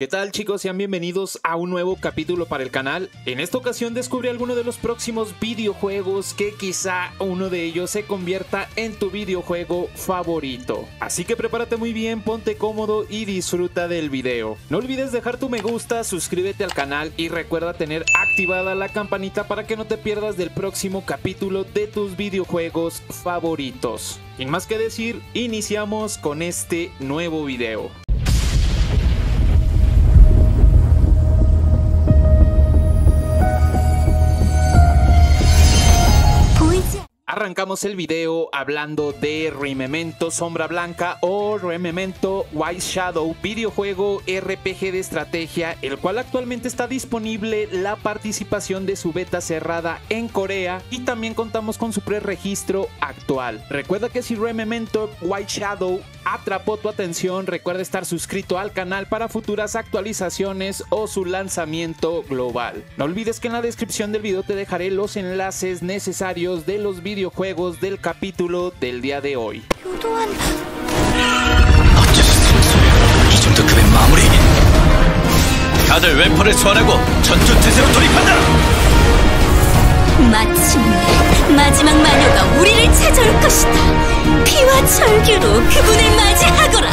¿Qué tal chicos? Sean bienvenidos a un nuevo capítulo para el canal. En esta ocasión descubrí algunos de los próximos videojuegos que quizá uno de ellos se convierta en tu videojuego favorito. Así que prepárate muy bien, ponte cómodo y disfruta del video. No olvides dejar tu me gusta, suscríbete al canal y recuerda tener activada la campanita para que no te pierdas del próximo capítulo de tus videojuegos favoritos. Sin más que decir, iniciamos con este nuevo video. Arrancamos el video hablando de Rememento Sombra Blanca o Rememento White Shadow, videojuego RPG de estrategia, el cual actualmente está disponible la participación de su beta cerrada en Corea y también contamos con su preregistro actual. Recuerda que si Rememento White Shadow atrapó tu atención, recuerda estar suscrito al canal para futuras actualizaciones o su lanzamiento global. No olvides que en la descripción del video te dejaré los enlaces necesarios de los videojuegos del capítulo del día de hoy. 마침내 마지막 마녀가 우리를 찾아올 것이다. 피와 철기로 그분을 맞이하거라.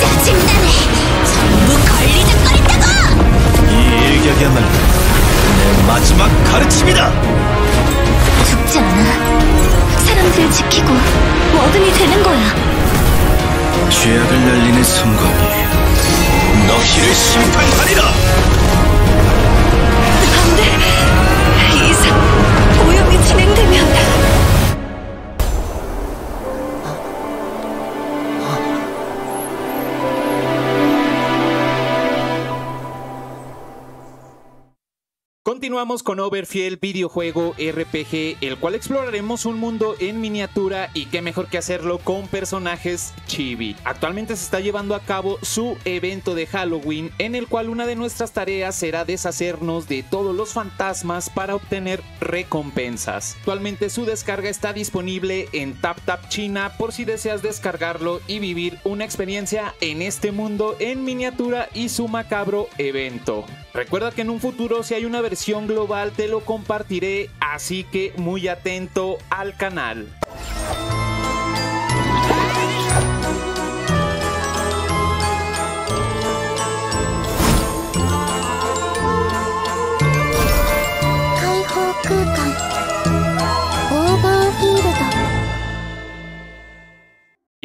짜증나네. 전부 걸리적 戦艦に足。Continuamos con Overfield, videojuego RPG, el cual exploraremos un mundo en miniatura y qué mejor que hacerlo con personajes chibi. Actualmente se está llevando a cabo su evento de Halloween, en el cual una de nuestras tareas será deshacernos de todos los fantasmas para obtener recompensas. Actualmente su descarga está disponible en TapTap China por si deseas descargarlo y vivir una experiencia en este mundo en miniatura y su macabro evento. Recuerda que en un futuro si hay una versión global te lo compartiré, así que muy atento al canal.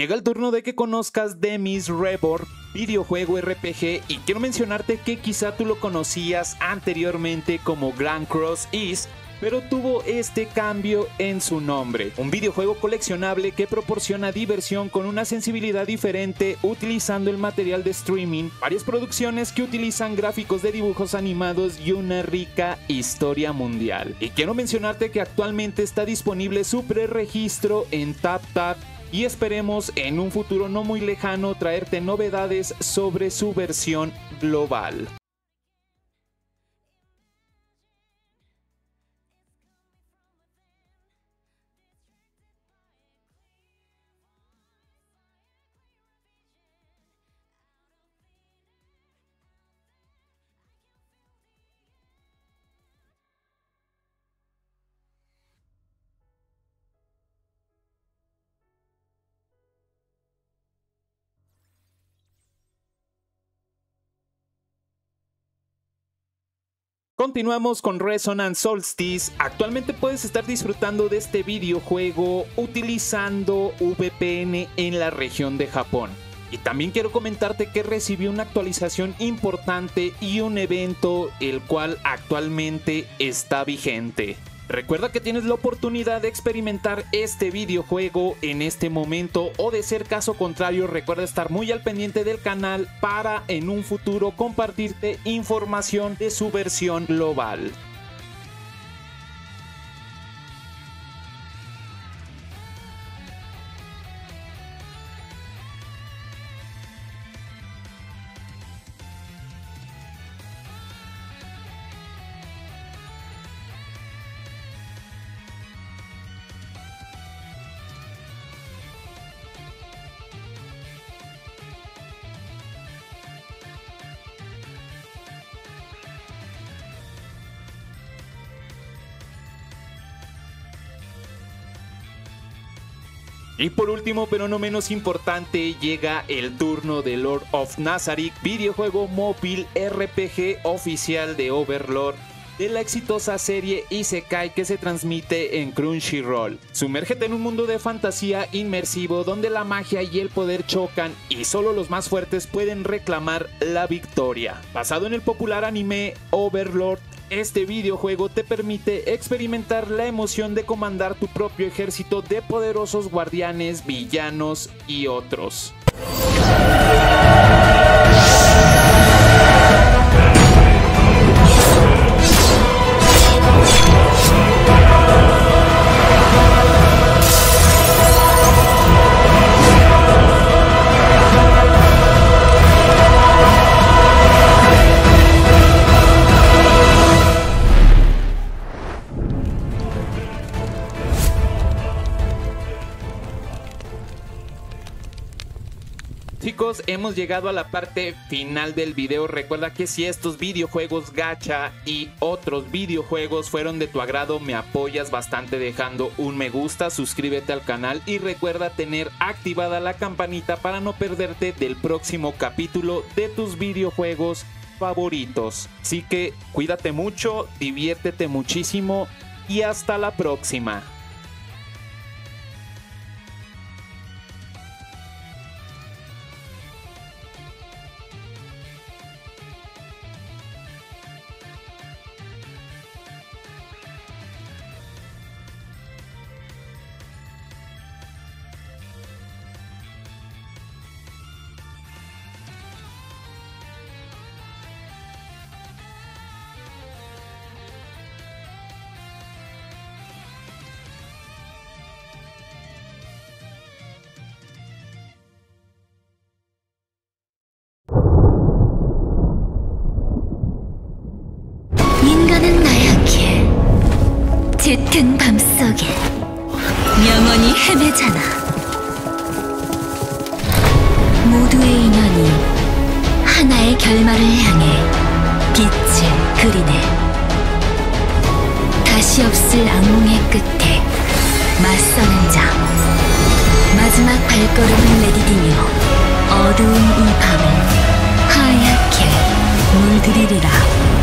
Llega el turno de que conozcas Demis Reborn, videojuego RPG, y quiero mencionarte que quizá tú lo conocías anteriormente como Grand Cross East, pero tuvo este cambio en su nombre. Un videojuego coleccionable que proporciona diversión con una sensibilidad diferente utilizando el material de streaming, varias producciones que utilizan gráficos de dibujos animados y una rica historia mundial. Y quiero mencionarte que actualmente está disponible su preregistro en TapTap y esperemos en un futuro no muy lejano traerte novedades sobre su versión global. Continuamos con Resonance Solstice. Actualmente puedes estar disfrutando de este videojuego utilizando VPN en la región de Japón. Y también quiero comentarte que recibió una actualización importante y un evento el cual actualmente está vigente. Recuerda que tienes la oportunidad de experimentar este videojuego en este momento o de ser caso contrario recuerda estar muy al pendiente del canal para en un futuro compartirte información de su versión global. Y por último, pero no menos importante, llega el turno de Lord of Nazarick, videojuego móvil RPG oficial de Overlord de la exitosa serie Isekai que se transmite en Crunchyroll. Sumérgete en un mundo de fantasía inmersivo donde la magia y el poder chocan y solo los más fuertes pueden reclamar la victoria. Basado en el popular anime Overlord, este videojuego te permite experimentar la emoción de comandar tu propio ejército de poderosos guardianes, villanos y otros. Hemos llegado a la parte final del video. Recuerda que si estos videojuegos gacha y otros videojuegos fueron de tu agrado, me apoyas bastante dejando un me gusta, suscríbete al canal y recuerda tener activada la campanita para no perderte del próximo capítulo de tus videojuegos favoritos. Así que cuídate mucho, diviértete muchísimo y hasta la próxima. 짙은 밤속에 영원히 헤매잖아. 모두의 인연이 하나의 결말을 향해 빛을 그리네. 다시 없을 악몽의 끝에 맞서는 자. 마지막 발걸음을 내디디며 어두운 이 밤을 하얗게 물들이리라.